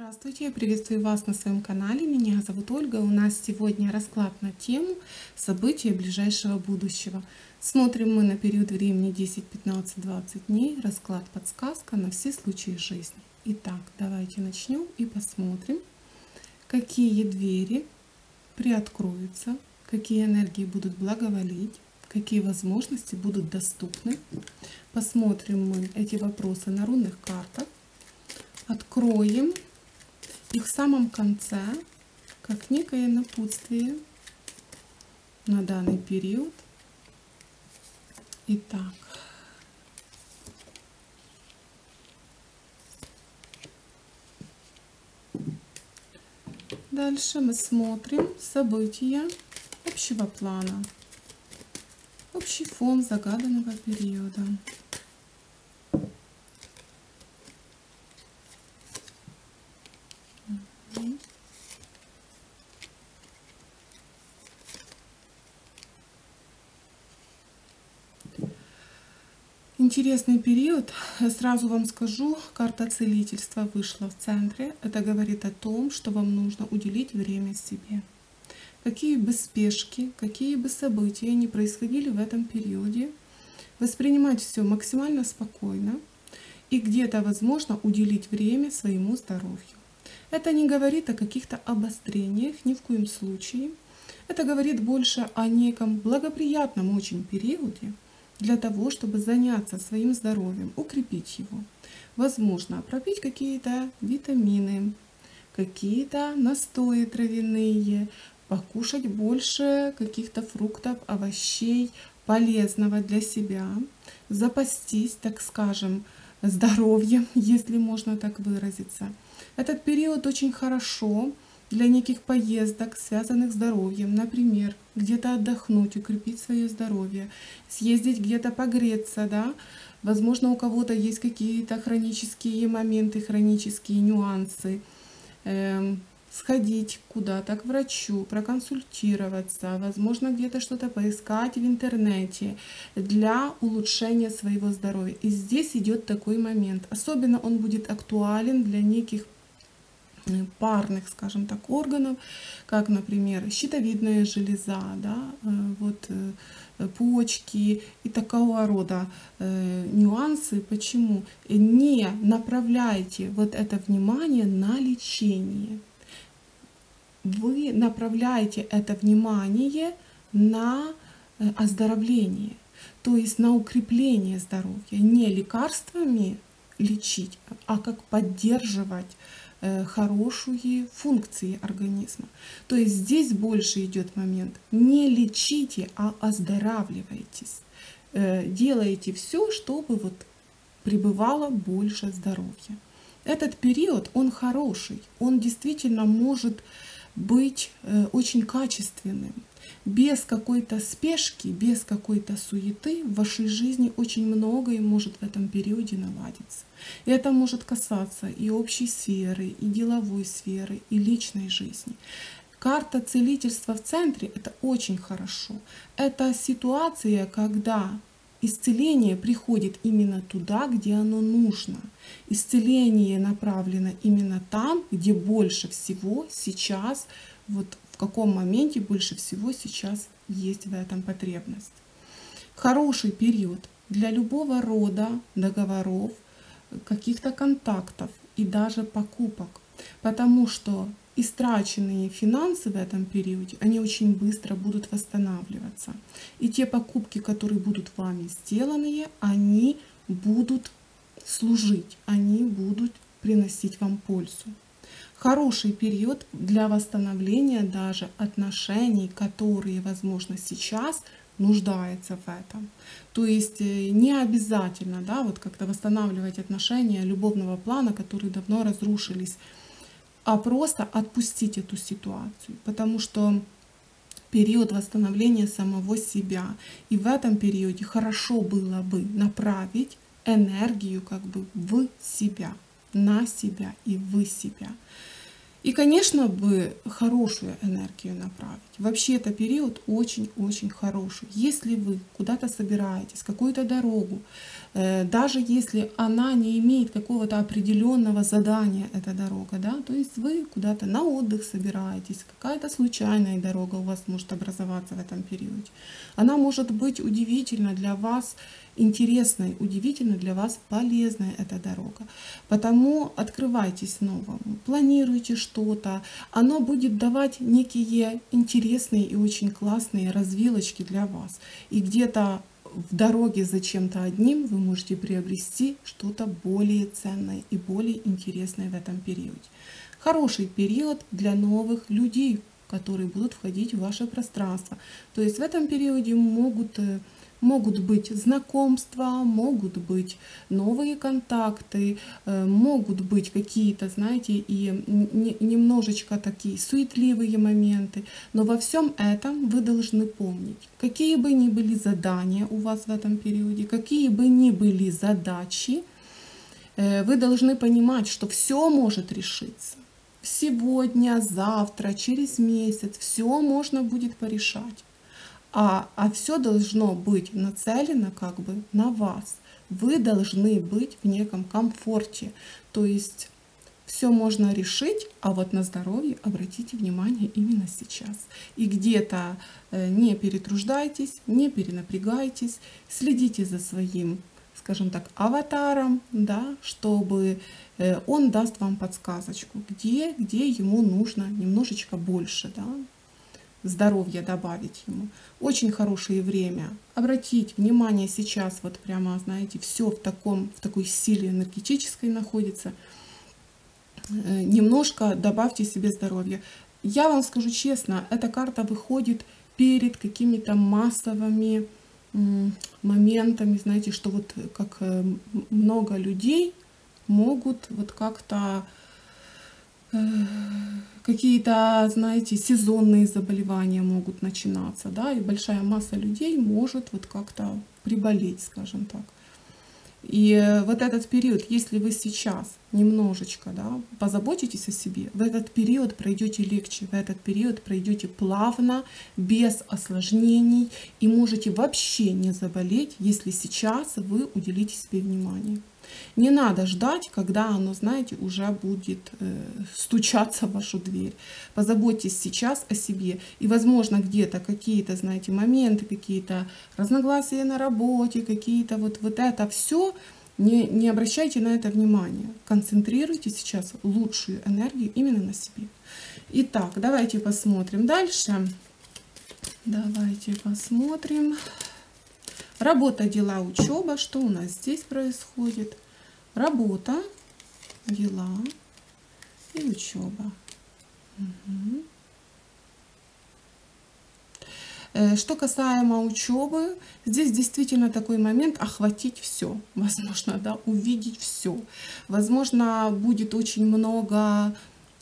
Здравствуйте, я приветствую вас на своем канале. Меня зовут Ольга. У нас сегодня расклад на тему события ближайшего будущего. Смотрим мы на период времени 10, 15, 20 дней. Расклад подсказка на все случаи жизни. Итак, давайте начнем и посмотрим, какие двери приоткроются, какие энергии будут благоволить, какие возможности будут доступны. Посмотрим мы эти вопросы на рунных картах. Откроем их в самом конце, как некое напутствие на данный период. Итак, Дальше мы смотрим события общего плана, общий фон загаданного периода. Интересный период. Сразу вам скажу, карта целительства вышла в центре. Это говорит о том, что вам нужно уделить время себе. Какие бы спешки, какие бы события ни происходили в этом периоде, воспринимать все максимально спокойно и где-то, возможно, уделить время своему здоровью. Это не говорит о каких-то обострениях, ни в коем случае. Это говорит больше о неком благоприятном очень периоде, для того, чтобы заняться своим здоровьем, укрепить его. Возможно, пропить какие-то витамины, какие-то настои травяные, покушать больше каких-то фруктов, овощей, полезного для себя, запастись, так скажем, здоровьем, если можно так выразиться. Этот период очень хорошо для неких поездок, связанных с здоровьем, например, где-то отдохнуть, укрепить свое здоровье, съездить где-то погреться, да, возможно, у кого-то есть какие-то хронические моменты, хронические нюансы, эм, сходить куда-то к врачу, проконсультироваться, возможно, где-то что-то поискать в интернете для улучшения своего здоровья. И здесь идет такой момент. Особенно он будет актуален для неких парных, скажем так, органов, как, например, щитовидная железа, да, э, вот, э, почки и такого рода э, нюансы. Почему? Не направляйте вот это внимание на лечение. Вы направляете это внимание на оздоровление, то есть на укрепление здоровья, не лекарствами лечить, а как поддерживать хорошие функции организма. То есть здесь больше идет момент не лечите, а оздоравливайтесь. Э, делайте все, чтобы вот пребывало больше здоровья. Этот период, он хороший, он действительно может быть э, очень качественным. Без какой-то спешки, без какой-то суеты в вашей жизни очень многое может в этом периоде наладиться. И это может касаться и общей сферы, и деловой сферы, и личной жизни. Карта целительства в центре — это очень хорошо. Это ситуация, когда исцеление приходит именно туда, где оно нужно. Исцеление направлено именно там, где больше всего сейчас, вот в каком моменте больше всего сейчас есть в этом потребность. Хороший период для любого рода договоров, каких-то контактов и даже покупок, потому что истраченные финансы в этом периоде, они очень быстро будут восстанавливаться. И те покупки, которые будут вами сделаны, они будут служить, они будут приносить вам пользу. Хороший период для восстановления даже отношений, которые, возможно, сейчас нуждается в этом. То есть э, не обязательно да, вот как-то восстанавливать отношения любовного плана, которые давно разрушились, а просто отпустить эту ситуацию, потому что период восстановления самого себя. И в этом периоде хорошо было бы направить энергию как бы в себя, на себя и в себя. И, конечно, бы хорошую энергию направить. Вообще это период очень-очень хороший. Если вы куда-то собираетесь, какую-то дорогу, э, даже если она не имеет какого-то определенного задания, эта дорога, да, то есть вы куда-то на отдых собираетесь, какая-то случайная дорога у вас может образоваться в этом периоде. Она может быть удивительно для вас интересной, удивительно для вас полезная эта дорога. Потому открывайтесь новому, планируйте что-то. Оно будет давать некие интересные и очень классные развилочки для вас. И где-то в дороге за чем-то одним вы можете приобрести что-то более ценное и более интересное в этом периоде. Хороший период для новых людей, которые будут входить в ваше пространство. То есть в этом периоде могут э, Могут быть знакомства, могут быть новые контакты, э, могут быть какие-то, знаете, и немножечко такие суетливые моменты. Но во всем этом вы должны помнить, какие бы ни были задания у вас в этом периоде, какие бы ни были задачи, э, вы должны понимать, что все может решиться. Сегодня, завтра, через месяц все можно будет порешать а, а все должно быть нацелено как бы на вас. Вы должны быть в неком комфорте. То есть все можно решить, а вот на здоровье обратите внимание именно сейчас. И где-то э, не перетруждайтесь, не перенапрягайтесь, следите за своим, скажем так, аватаром, да, чтобы э, он даст вам подсказочку, где, где ему нужно немножечко больше, да, здоровья добавить ему. Очень хорошее время. Обратить внимание сейчас, вот прямо, знаете, все в, таком, в такой силе энергетической находится. Э, немножко добавьте себе здоровья. Я вам скажу честно, эта карта выходит перед какими-то массовыми моментами, знаете, что вот как э, много людей могут вот как-то Э, какие-то, знаете, сезонные заболевания могут начинаться, да, и большая масса людей может вот как-то приболеть, скажем так. И вот этот период, если вы сейчас немножечко да, позаботитесь о себе, в этот период пройдете легче, в этот период пройдете плавно, без осложнений и можете вообще не заболеть, если сейчас вы уделите себе внимание. Не надо ждать, когда оно, знаете, уже будет э, стучаться в вашу дверь. Позаботьтесь сейчас о себе. И, возможно, где-то какие-то, знаете, моменты, какие-то разногласия на работе, какие-то вот, вот это все, не, не обращайте на это внимания. Концентрируйте сейчас лучшую энергию именно на себе. Итак, давайте посмотрим дальше. Давайте посмотрим. Работа, дела, учеба. Что у нас здесь происходит? Работа, дела и учеба. Угу. Что касаемо учебы, здесь действительно такой момент охватить все, возможно, да, увидеть все. Возможно, будет очень много,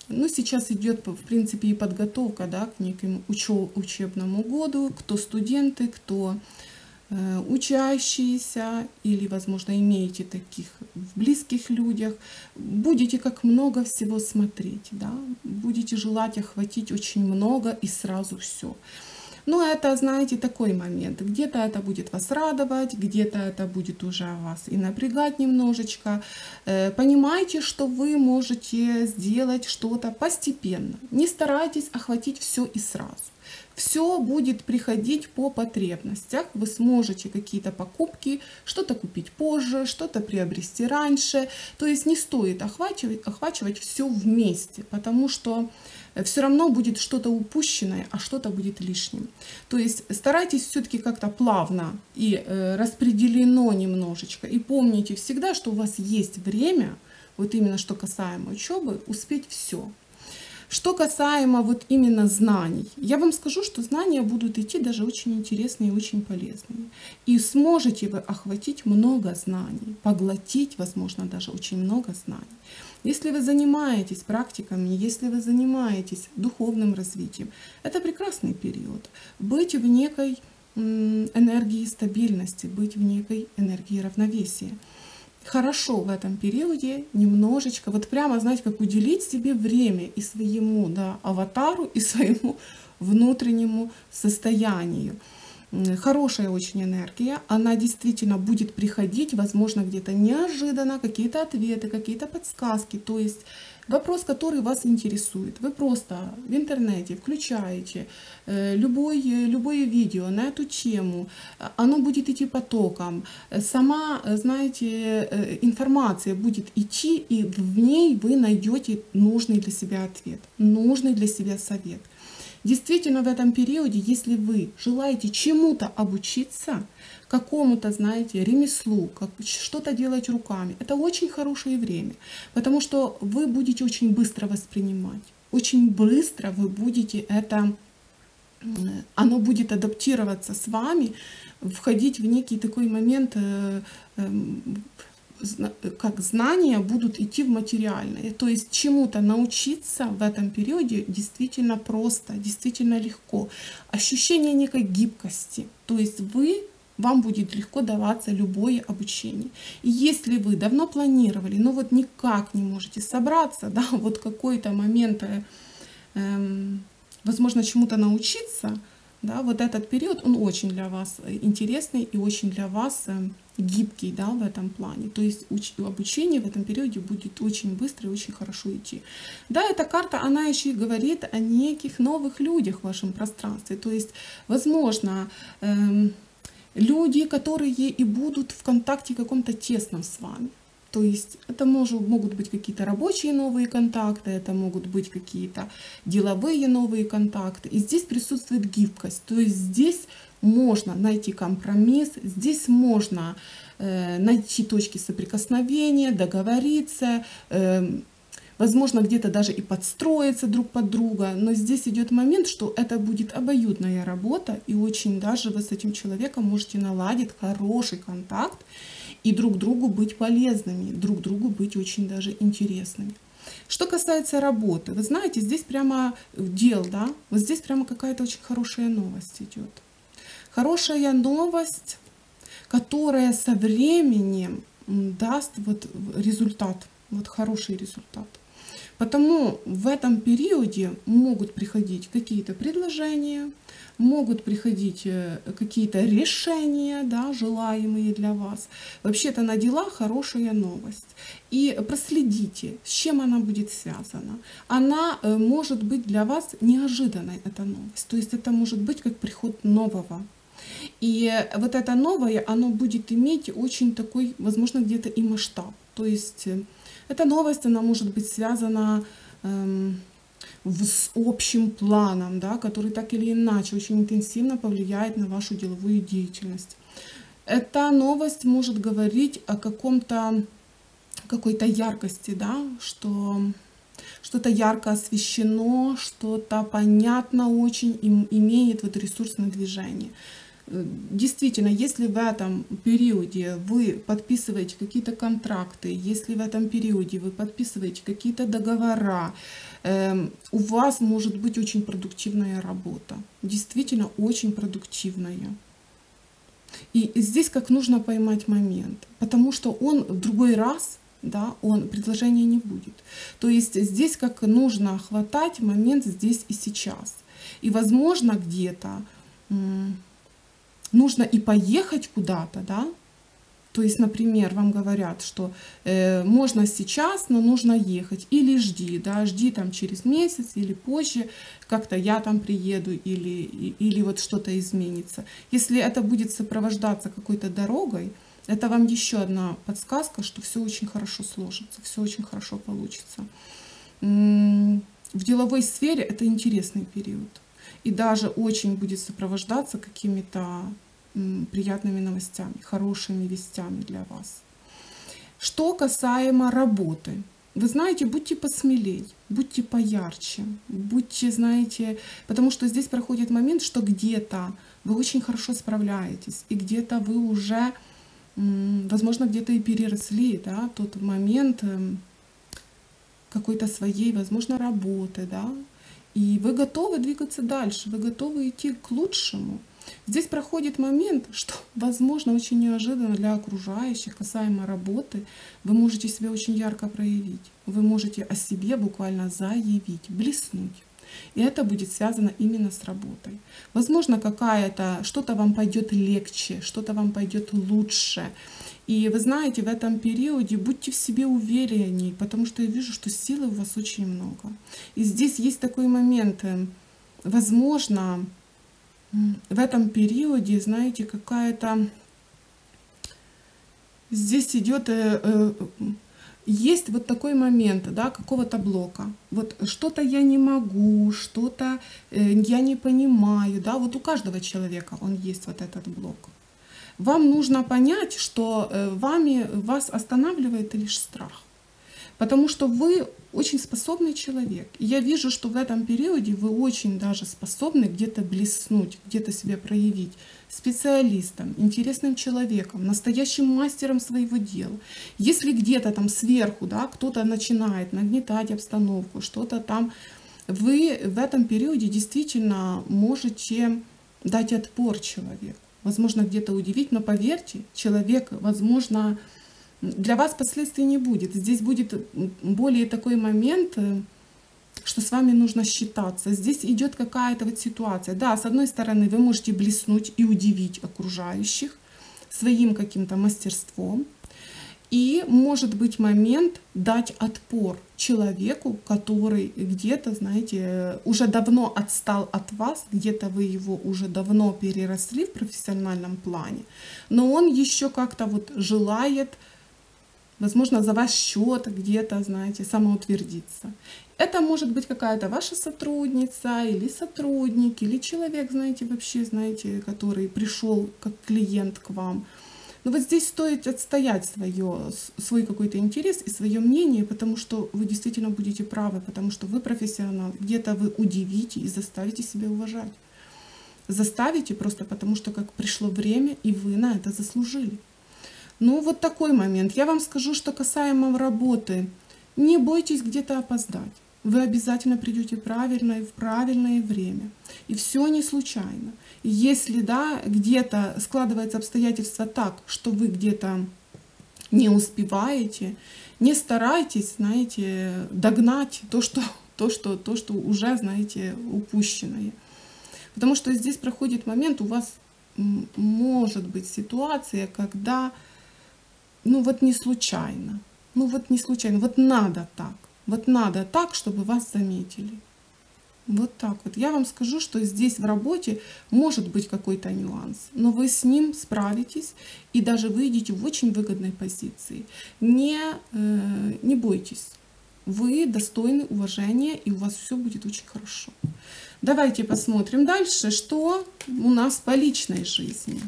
ну, сейчас идет, в принципе, и подготовка, да, к некому учебному году, кто студенты, кто учащиеся или, возможно, имеете таких в близких людях, будете как много всего смотреть, да? будете желать охватить очень много и сразу все. Но это, знаете, такой момент. Где-то это будет вас радовать, где-то это будет уже вас и напрягать немножечко. Э, понимайте, что вы можете сделать что-то постепенно. Не старайтесь охватить все и сразу все будет приходить по потребностях. Вы сможете какие-то покупки, что-то купить позже, что-то приобрести раньше. То есть не стоит охвачивать, охвачивать все вместе, потому что все равно будет что-то упущенное, а что-то будет лишним. То есть старайтесь все-таки как-то плавно и э, распределено немножечко. И помните всегда, что у вас есть время, вот именно что касаемо учебы, успеть все. Что касаемо вот именно знаний, я вам скажу, что знания будут идти даже очень интересные и очень полезные. И сможете вы охватить много знаний, поглотить, возможно, даже очень много знаний. Если вы занимаетесь практиками, если вы занимаетесь духовным развитием, это прекрасный период. Быть в некой энергии стабильности, быть в некой энергии равновесия. Хорошо в этом периоде немножечко, вот прямо, знаете, как уделить себе время и своему да, аватару, и своему внутреннему состоянию. Хорошая очень энергия, она действительно будет приходить, возможно, где-то неожиданно, какие-то ответы, какие-то подсказки. То есть вопрос, который вас интересует. Вы просто в интернете включаете э, любое, любое видео на эту тему, оно будет идти потоком. Сама, знаете, э, информация будет идти, и в ней вы найдете нужный для себя ответ, нужный для себя совет. Действительно, в этом периоде, если вы желаете чему-то обучиться, какому-то, знаете, ремеслу, как, что-то делать руками, это очень хорошее время, потому что вы будете очень быстро воспринимать. Очень быстро вы будете это, оно будет адаптироваться с вами, входить в некий такой момент э, эм, как знания будут идти в материальное. То есть чему-то научиться в этом периоде действительно просто, действительно легко. Ощущение некой гибкости. То есть вы вам будет легко даваться любое обучение. И если вы давно планировали, но вот никак не можете собраться, да, вот какой-то момент, э, эм, возможно, чему-то научиться, да, вот этот период, он очень для вас интересный и очень для вас эм, гибкий да, в этом плане. То есть обучение в этом периоде будет очень быстро и очень хорошо идти. Да, эта карта, она еще и говорит о неких новых людях в вашем пространстве. То есть, возможно, эм, люди, которые и будут в контакте каком-то тесном с вами. То есть это может, могут быть какие-то рабочие новые контакты, это могут быть какие-то деловые новые контакты. И здесь присутствует гибкость. То есть здесь можно найти компромисс, здесь можно э, найти точки соприкосновения, договориться, э, возможно, где-то даже и подстроиться друг под друга. Но здесь идет момент, что это будет обоюдная работа, и очень даже вы с этим человеком можете наладить хороший контакт и друг другу быть полезными, друг другу быть очень даже интересными. Что касается работы, вы знаете, здесь прямо дел, да, вот здесь прямо какая-то очень хорошая новость идет. Хорошая новость, которая со временем даст вот результат, вот хороший результат. Потому в этом периоде могут приходить какие-то предложения, могут приходить э, какие-то решения, да, желаемые для вас. Вообще-то на дела хорошая новость. И проследите, с чем она будет связана. Она э, может быть для вас неожиданной, эта новость. То есть это может быть как приход нового и вот это новое, оно будет иметь очень такой, возможно, где-то и масштаб. То есть э, эта новость, она может быть связана эм, с общим планом, да, который так или иначе очень интенсивно повлияет на вашу деловую деятельность. Эта новость может говорить о каком-то какой-то яркости, да, что что-то ярко освещено, что-то понятно очень, им, имеет вот ресурсное движение. Действительно, если в этом периоде вы подписываете какие-то контракты, если в этом периоде вы подписываете какие-то договора, э, у вас может быть очень продуктивная работа. Действительно, очень продуктивная. И здесь как нужно поймать момент, потому что он в другой раз да, он предложения не будет. То есть здесь как нужно хватать момент здесь и сейчас. И возможно где-то нужно и поехать куда-то, да, то есть, например, вам говорят, что э, можно сейчас, но нужно ехать. Или жди, да, жди там через месяц или позже, как-то я там приеду или, или вот что-то изменится. Если это будет сопровождаться какой-то дорогой, это вам еще одна подсказка, что все очень хорошо сложится, все очень хорошо получится. В деловой сфере это интересный период и даже очень будет сопровождаться какими-то приятными новостями, хорошими вестями для вас. Что касаемо работы. Вы знаете, будьте посмелей, будьте поярче, будьте, знаете, потому что здесь проходит момент, что где-то вы очень хорошо справляетесь, и где-то вы уже, возможно, где-то и переросли, да, тот момент эм, какой-то своей, возможно, работы, да, и вы готовы двигаться дальше, вы готовы идти к лучшему. Здесь проходит момент, что, возможно, очень неожиданно для окружающих, касаемо работы, вы можете себя очень ярко проявить. Вы можете о себе буквально заявить, блеснуть. И это будет связано именно с работой. Возможно, какая-то, что-то вам пойдет легче, что-то вам пойдет лучше. И вы знаете, в этом периоде будьте в себе увереннее, потому что я вижу, что силы у вас очень много. И здесь есть такой момент, э, возможно, в этом периоде, знаете, какая-то... Здесь идет... Э, э, есть вот такой момент, да, какого-то блока. Вот что-то я не могу, что-то э, я не понимаю, да, вот у каждого человека он есть вот этот блок. Вам нужно понять, что вами вас останавливает лишь страх. Потому что вы очень способный человек. И я вижу, что в этом периоде вы очень даже способны где-то блеснуть, где-то себя проявить специалистом, интересным человеком, настоящим мастером своего дела. Если где-то там сверху да, кто-то начинает нагнетать обстановку, что-то там, вы в этом периоде действительно можете дать отпор человеку. Возможно, где-то удивить, но поверьте, человек, возможно, для вас последствий не будет. Здесь будет более такой момент, э, что с вами нужно считаться. Здесь идет какая-то вот ситуация. Да, с одной стороны, вы можете блеснуть и удивить окружающих своим каким-то мастерством. И может быть момент дать отпор человеку, который где-то, знаете, уже давно отстал от вас, где-то вы его уже давно переросли в профессиональном плане, но он еще как-то вот желает возможно, за ваш счет где-то, знаете, самоутвердиться. Это может быть какая-то ваша сотрудница или сотрудник, или человек, знаете, вообще, знаете, который пришел как клиент к вам. Но вот здесь стоит отстоять свое, свой какой-то интерес и свое мнение, потому что вы действительно будете правы, потому что вы профессионал. Где-то вы удивите и заставите себя уважать. Заставите просто потому, что как пришло время, и вы на это заслужили. Ну, вот такой момент. Я вам скажу, что касаемо работы. Не бойтесь где-то опоздать. Вы обязательно придете правильно и в правильное время. И все не случайно. Если, да, где-то складывается обстоятельства так, что вы где-то не успеваете, не старайтесь, знаете, догнать то, что, то, что, то, что уже, знаете, упущенное. Потому что здесь проходит момент, у вас может быть ситуация, когда ну вот не случайно. Ну вот не случайно. Вот надо так. Вот надо так, чтобы вас заметили. Вот так вот. Я вам скажу, что здесь в работе может быть какой-то нюанс, но вы с ним справитесь и даже выйдете в очень выгодной позиции. Не, э, не бойтесь. Вы достойны уважения, и у вас все будет очень хорошо. Давайте посмотрим дальше, что у нас по личной жизни.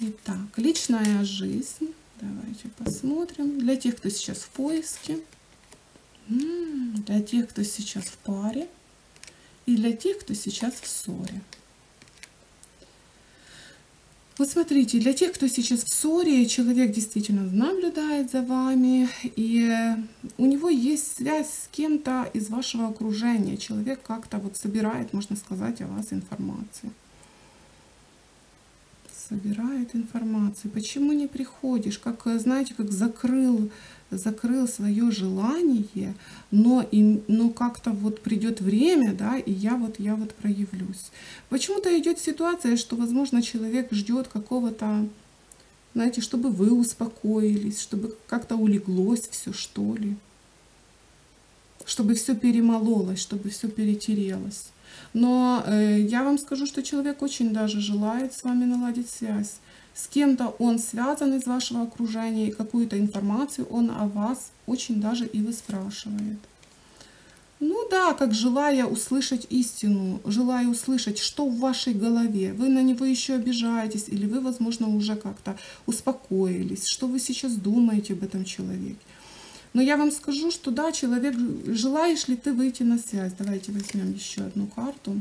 Итак, личная жизнь. Давайте посмотрим. Для тех, кто сейчас в поиске, для тех, кто сейчас в паре и для тех, кто сейчас в ссоре. Вот смотрите, для тех, кто сейчас в ссоре, человек действительно наблюдает за вами, и у него есть связь с кем-то из вашего окружения. Человек как-то вот собирает, можно сказать, о вас информацию собирает информацию. Почему не приходишь? Как, знаете, как закрыл, закрыл свое желание, но, и, но как-то вот придет время, да, и я вот, я вот проявлюсь. Почему-то идет ситуация, что, возможно, человек ждет какого-то, знаете, чтобы вы успокоились, чтобы как-то улеглось все, что ли. Чтобы все перемололось, чтобы все перетерелось. Но э, я вам скажу, что человек очень даже желает с вами наладить связь. С кем-то он связан из вашего окружения, и какую-то информацию он о вас очень даже и выспрашивает. Ну да, как желая услышать истину, желая услышать, что в вашей голове. Вы на него еще обижаетесь, или вы, возможно, уже как-то успокоились, что вы сейчас думаете об этом человеке. Но я вам скажу, что да, человек, желаешь ли ты выйти на связь? Давайте возьмем еще одну карту.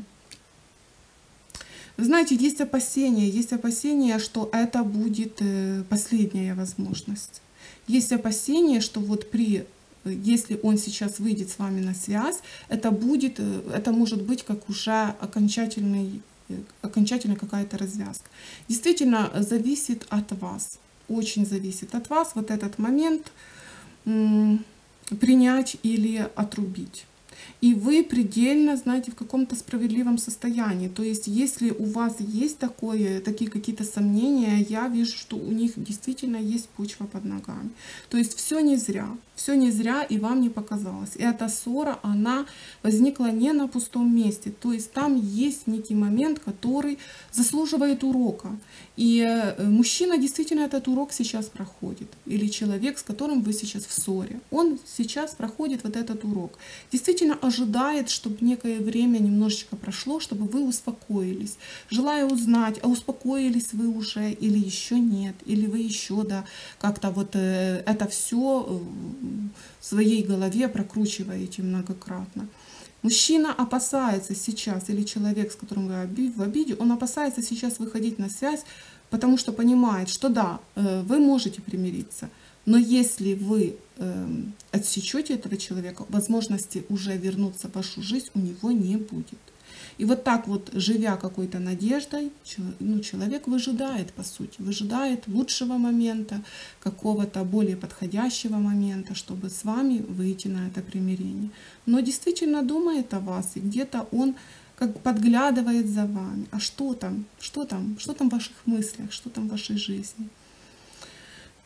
Знаете, есть опасения, есть опасения, что это будет э, последняя возможность. Есть опасения, что вот при, если он сейчас выйдет с вами на связь, это будет, э, это может быть как уже окончательный окончательно какая-то развязка. Действительно зависит от вас, очень зависит от вас вот этот момент принять или отрубить и вы предельно, знаете, в каком-то справедливом состоянии. То есть, если у вас есть такое, такие какие-то сомнения, я вижу, что у них действительно есть почва под ногами. То есть, все не зря. Все не зря и вам не показалось. И эта ссора, она возникла не на пустом месте. То есть, там есть некий момент, который заслуживает урока. И э, мужчина действительно этот урок сейчас проходит. Или человек, с которым вы сейчас в ссоре. Он сейчас проходит вот этот урок. Действительно ожидает, чтобы некое время немножечко прошло, чтобы вы успокоились. Желая узнать, а успокоились вы уже или еще нет, или вы еще да, как-то вот э, это все э, в своей голове прокручиваете многократно. Мужчина опасается сейчас, или человек, с которым вы в обиде, он опасается сейчас выходить на связь, потому что понимает, что да, э, вы можете примириться, но если вы отсечете этого человека, возможности уже вернуться в вашу жизнь у него не будет. И вот так вот, живя какой-то надеждой, ну, человек выжидает, по сути, выжидает лучшего момента, какого-то более подходящего момента, чтобы с вами выйти на это примирение. Но действительно думает о вас, и где-то он как подглядывает за вами. А что там? Что там? Что там в ваших мыслях? Что там в вашей жизни?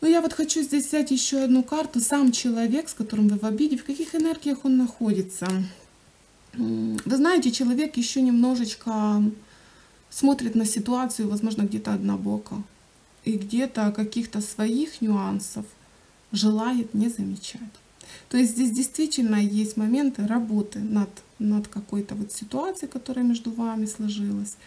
Ну, я вот хочу здесь взять еще одну карту. Сам человек, с которым вы в обиде, в каких энергиях он находится. Вы знаете, человек еще немножечко смотрит на ситуацию, возможно, где-то однобоко. И где-то каких-то своих нюансов желает не замечать. То есть здесь действительно есть моменты работы над, над какой-то вот ситуацией, которая между вами сложилась.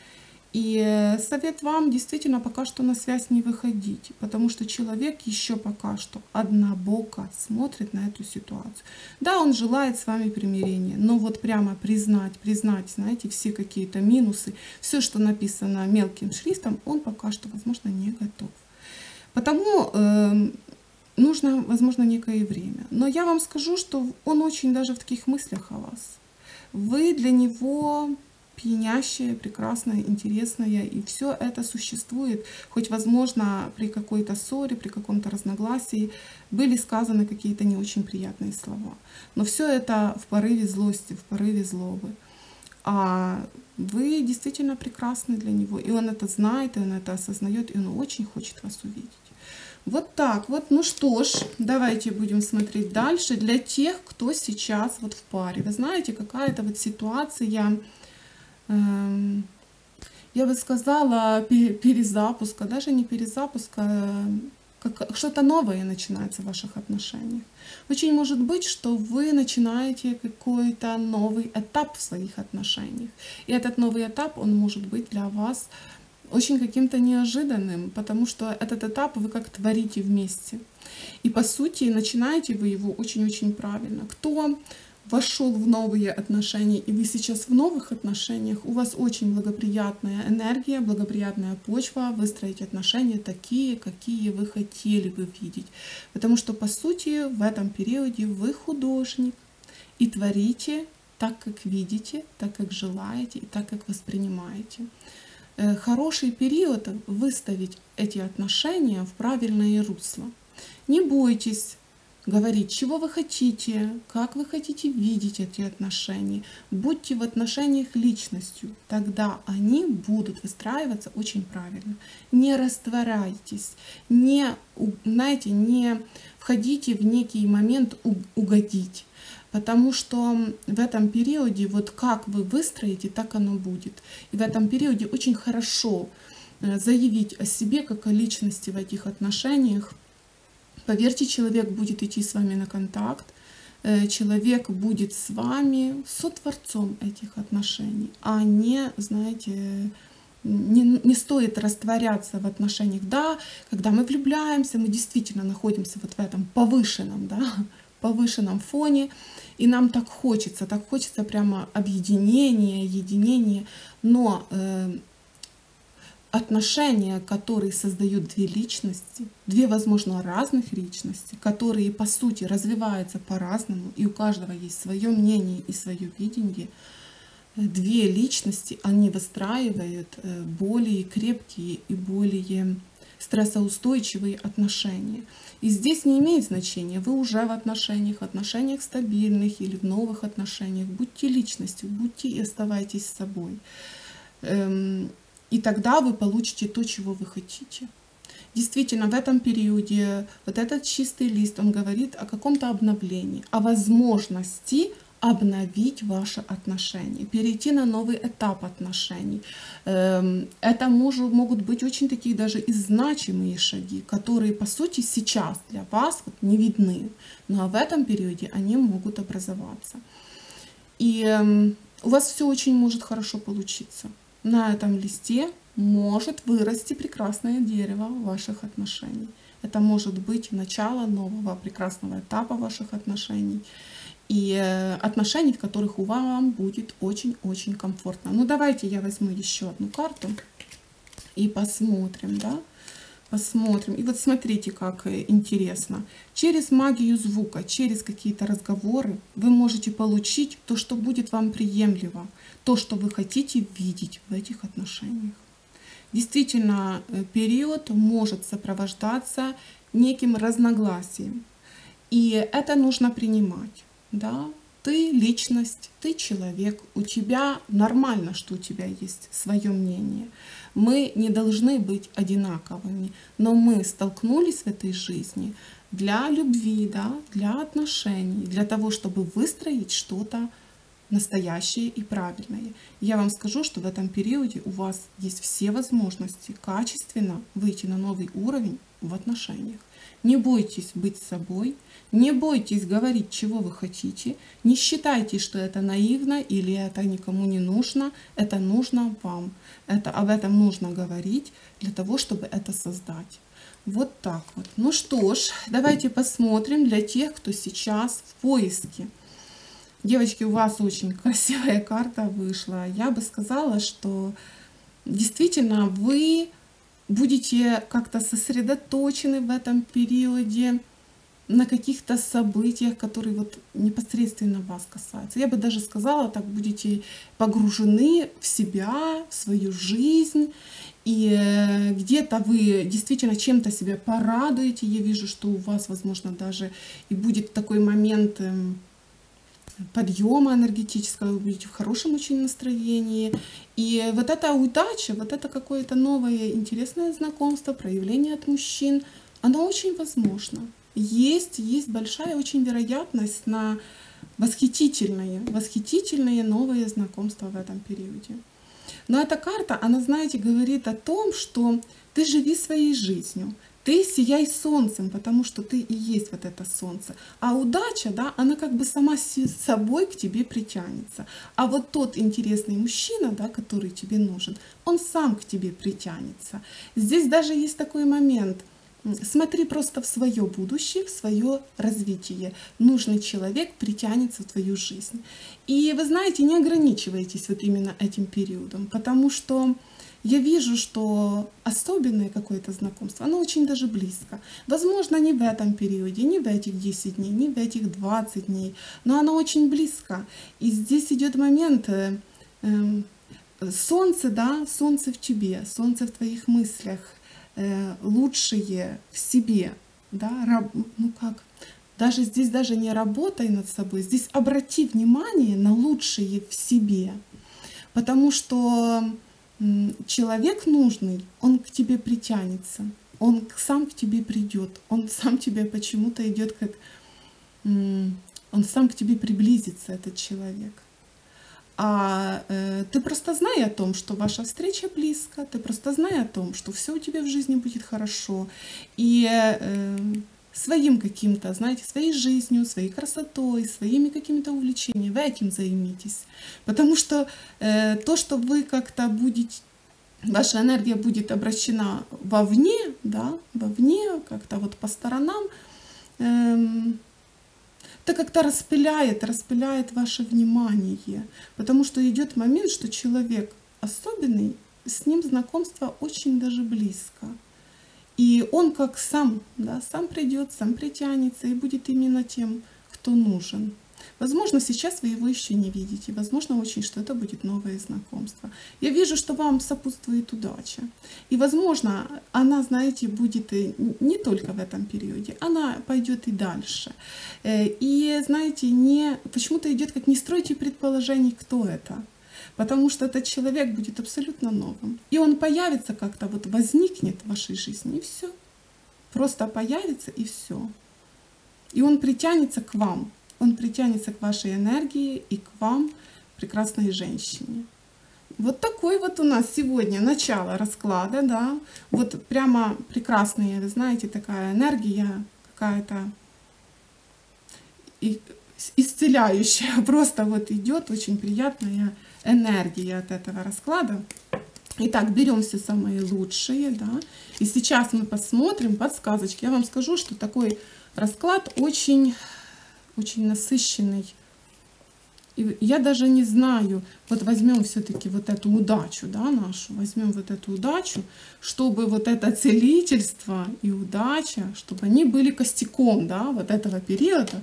И э, совет вам действительно пока что на связь не выходить, потому что человек еще пока что однобоко смотрит на эту ситуацию. Да, он желает с вами примирения, но вот прямо признать, признать, знаете, все какие-то минусы, все, что написано мелким шрифтом, он пока что, возможно, не готов. Потому э, нужно, возможно, некое время. Но я вам скажу, что он очень даже в таких мыслях о вас. Вы для него пьянящее, прекрасное, интересное, и все это существует. Хоть, возможно, при какой-то ссоре, при каком-то разногласии были сказаны какие-то не очень приятные слова. Но все это в порыве злости, в порыве злобы. А вы действительно прекрасны для него, и он это знает, и он это осознает, и он очень хочет вас увидеть. Вот так вот. Ну что ж, давайте будем смотреть дальше. Для тех, кто сейчас вот в паре. Вы знаете, какая-то вот ситуация я бы сказала, перезапуска, даже не перезапуска, как что-то новое начинается в ваших отношениях. Очень может быть, что вы начинаете какой-то новый этап в своих отношениях. И этот новый этап, он может быть для вас очень каким-то неожиданным, потому что этот этап вы как творите вместе. И по сути начинаете вы его очень-очень правильно. Кто вошел в новые отношения, и вы сейчас в новых отношениях, у вас очень благоприятная энергия, благоприятная почва, выстроить отношения такие, какие вы хотели бы видеть. Потому что, по сути, в этом периоде вы художник и творите так, как видите, так, как желаете и так, как воспринимаете. Э, хороший период выставить эти отношения в правильное русло. Не бойтесь говорить, чего вы хотите, как вы хотите видеть эти отношения. Будьте в отношениях личностью, тогда они будут выстраиваться очень правильно. Не растворяйтесь, не, знаете, не входите в некий момент угодить. Потому что в этом периоде, вот как вы выстроите, так оно будет. И в этом периоде очень хорошо э, заявить о себе как о личности в этих отношениях, Поверьте, человек будет идти с вами на контакт, э, человек будет с вами сотворцом этих отношений, а не, знаете, не, не стоит растворяться в отношениях. Да, когда мы влюбляемся, мы действительно находимся вот в этом повышенном, да, повышенном фоне, и нам так хочется, так хочется прямо объединения, единения, но э, отношения, которые создают две личности, две, возможно, разных личности, которые, по сути, развиваются по-разному, и у каждого есть свое мнение и свое видение, две личности, они выстраивают э, более крепкие и более стрессоустойчивые отношения. И здесь не имеет значения, вы уже в отношениях, в отношениях стабильных или в новых отношениях. Будьте личностью, будьте и оставайтесь собой. И тогда вы получите то, чего вы хотите. Действительно, в этом периоде вот этот чистый лист, он говорит о каком-то обновлении, о возможности обновить ваши отношения, перейти на новый этап отношений. Эм, это может, могут быть очень такие даже и значимые шаги, которые, по сути, сейчас для вас вот не видны, но в этом периоде они могут образоваться. И эм, у вас все очень может хорошо получиться. На этом листе может вырасти прекрасное дерево ваших отношений. Это может быть начало нового прекрасного этапа ваших отношений и э, отношений, в которых у вам будет очень-очень комфортно. Ну, давайте я возьму еще одну карту и посмотрим, да, посмотрим. И вот смотрите, как э, интересно. Через магию звука, через какие-то разговоры вы можете получить то, что будет вам приемлемо, то, что вы хотите видеть в этих отношениях. Действительно, э, период может сопровождаться неким разногласием, и это нужно принимать да, ты личность, ты человек, у тебя нормально, что у тебя есть свое мнение. Мы не должны быть одинаковыми, но мы столкнулись в этой жизни для любви, да, для отношений, для того, чтобы выстроить что-то настоящее и правильное. Я вам скажу, что в этом периоде у вас есть все возможности качественно выйти на новый уровень в отношениях. Не бойтесь быть собой, не бойтесь говорить, чего вы хотите, не считайте, что это наивно или это никому не нужно, это нужно вам. Это, об этом нужно говорить для того, чтобы это создать. Вот так вот. Ну что ж, давайте посмотрим для тех, кто сейчас в поиске. Девочки, у вас очень красивая карта вышла. Я бы сказала, что действительно вы будете как-то сосредоточены в этом периоде на каких-то событиях, которые вот непосредственно вас касаются. Я бы даже сказала, так будете погружены в себя, в свою жизнь, и э, где-то вы действительно чем-то себя порадуете. Я вижу, что у вас, возможно, даже и будет такой момент эм, подъема энергетического, будете в хорошем очень настроении. И вот эта удача, вот это какое-то новое интересное знакомство, проявление от мужчин, оно очень возможно. Есть, есть большая очень вероятность на восхитительное, восхитительное новое знакомство в этом периоде. Но эта карта, она, знаете, говорит о том, что ты живи своей жизнью, ты сияй солнцем, потому что ты и есть вот это солнце. А удача, да, она как бы сама с собой к тебе притянется. А вот тот интересный мужчина, да, который тебе нужен, он сам к тебе притянется. Здесь даже есть такой момент. Смотри просто в свое будущее, в свое развитие. Нужный человек притянется в твою жизнь. И вы знаете, не ограничивайтесь вот именно этим периодом, потому что я вижу, что особенное какое-то знакомство, оно очень даже близко. Возможно, не в этом периоде, не в этих 10 дней, не в этих 20 дней, но оно очень близко. И здесь идет момент, э, э, солнце, да, солнце в тебе, солнце в твоих мыслях, э, лучшее в себе, да, раб, ну как, даже здесь даже не работай над собой, здесь обрати внимание на лучшее в себе, потому что человек нужный, он к тебе притянется, он сам к тебе придет, он сам тебе почему-то идет как... Он сам к тебе приблизится, этот человек. А э, ты просто знай о том, что ваша встреча близко, ты просто знай о том, что все у тебя в жизни будет хорошо. И э, своим каким-то, знаете, своей жизнью, своей красотой, своими какими-то увлечениями. Вы этим займитесь. Потому что э, то, что вы как-то будете ваша энергия будет обращена вовне, да, вовне, как-то вот по сторонам, эм, это как-то распыляет, распыляет ваше внимание, потому что идет момент, что человек особенный, с ним знакомство очень даже близко. И он как сам, да, сам придет, сам притянется и будет именно тем, кто нужен. Возможно, сейчас вы его еще не видите. Возможно, очень, что это будет новое знакомство. Я вижу, что вам сопутствует удача. И, возможно, она, знаете, будет не только в этом периоде, она пойдет и дальше. Э, и, знаете, не почему-то идет как не стройте предположений, кто это. Потому что этот человек будет абсолютно новым. И он появится как-то, вот возникнет в вашей жизни, и все. Просто появится, и все. И он притянется к вам. Он притянется к вашей энергии и к вам, прекрасной женщине. Вот такой вот у нас сегодня начало расклада, да. Вот прямо прекрасные, вы знаете, такая энергия какая-то исцеляющая. Просто вот идет очень приятная энергия от этого расклада. Итак, берем все самые лучшие, да. И сейчас мы посмотрим подсказочки. Я вам скажу, что такой расклад очень, очень насыщенный. И я даже не знаю, вот возьмем все-таки вот эту удачу, да, нашу, возьмем вот эту удачу, чтобы вот это целительство и удача, чтобы они были костяком, да, вот этого периода,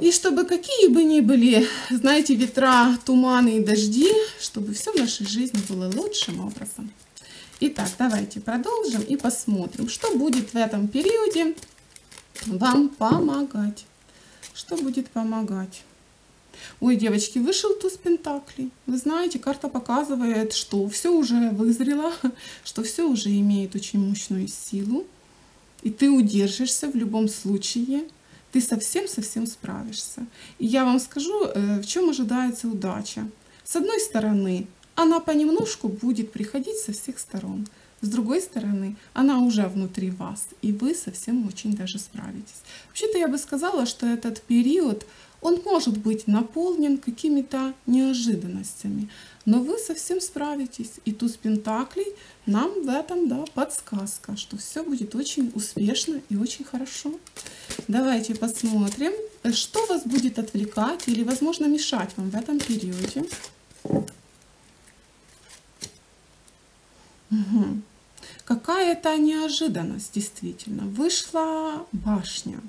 и чтобы какие бы ни были, знаете, ветра, туманы и дожди, чтобы все в нашей жизни было лучшим образом. Итак, давайте продолжим и посмотрим, что будет в этом периоде вам помогать. Что будет помогать? Ой, девочки, вышел туз пентаклей. Вы знаете, карта показывает, что все уже вызрело, что все уже имеет очень мощную силу. И ты удержишься в любом случае. Ты совсем-совсем справишься. И я вам скажу, э, в чем ожидается удача. С одной стороны, она понемножку будет приходить со всех сторон. С другой стороны, она уже внутри вас, и вы совсем очень даже справитесь. Вообще-то я бы сказала, что этот период, он может быть наполнен какими-то неожиданностями, но вы совсем справитесь. И туз Пентаклей нам в этом да, подсказка, что все будет очень успешно и очень хорошо. Давайте посмотрим, что вас будет отвлекать или, возможно, мешать вам в этом периоде. Угу. Какая-то неожиданность, действительно. Вышла башня.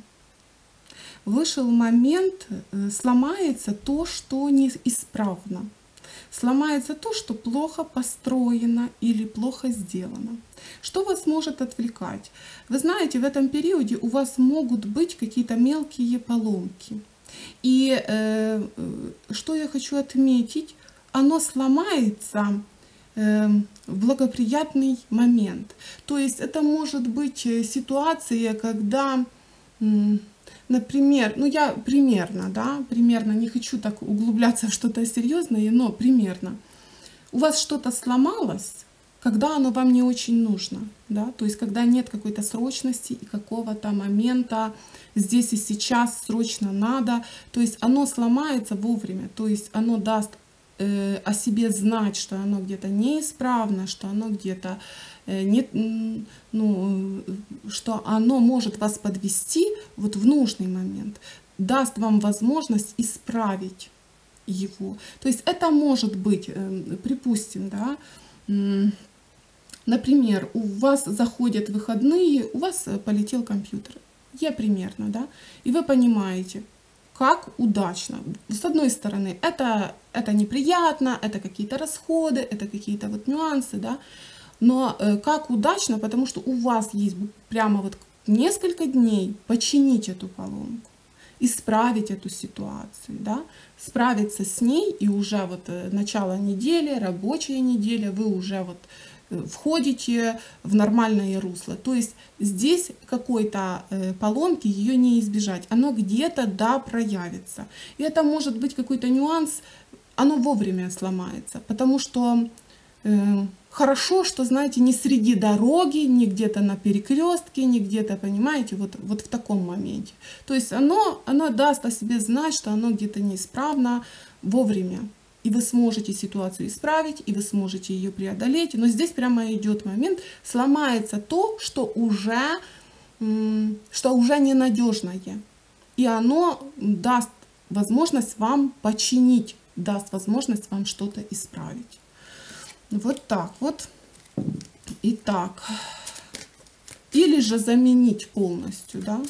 Вышел момент, э, сломается то, что неисправно. Сломается то, что плохо построено или плохо сделано. Что вас может отвлекать? Вы знаете, в этом периоде у вас могут быть какие-то мелкие поломки. И э, э что я хочу отметить, оно сломается Эм, благоприятный момент. То есть это может быть э, ситуация, когда, например, ну я примерно, да, примерно, не хочу так углубляться в что-то серьезное, но примерно, у вас что-то сломалось, когда оно вам не очень нужно, да, то есть когда нет какой-то срочности и какого-то момента здесь и сейчас срочно надо, то есть оно сломается вовремя, то есть оно даст э, о себе знать, что оно где-то неисправно, что оно где-то не, ну, что оно может вас подвести вот в нужный момент, даст вам возможность исправить его. То есть это может быть, э, припустим, да, например, у вас заходят выходные, у вас полетел компьютер. Я примерно, да, и вы понимаете, как удачно. С одной стороны, это, это неприятно, это какие-то расходы, это какие-то вот нюансы, да, но э, как удачно, потому что у вас есть прямо вот несколько дней починить эту поломку, исправить эту ситуацию, да, справиться с ней, и уже вот э, начало недели, рабочая неделя, вы уже вот входите в нормальное русло. То есть здесь какой-то э, поломки ее не избежать. Оно где-то да проявится. И это может быть какой-то нюанс, оно вовремя сломается. Потому что э, хорошо, что, знаете, не среди дороги, не где-то на перекрестке, не где-то, понимаете, вот, вот в таком моменте. То есть оно, оно даст о себе знать, что оно где-то неисправно вовремя и вы сможете ситуацию исправить, и вы сможете ее преодолеть. Но здесь прямо идет момент, сломается то, что уже, что уже ненадежное. И оно даст возможность вам починить, даст возможность вам что-то исправить. Вот так вот. Итак. Или же заменить полностью, да.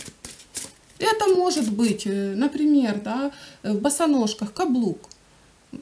Это может быть, э, например, да, в босоножках каблук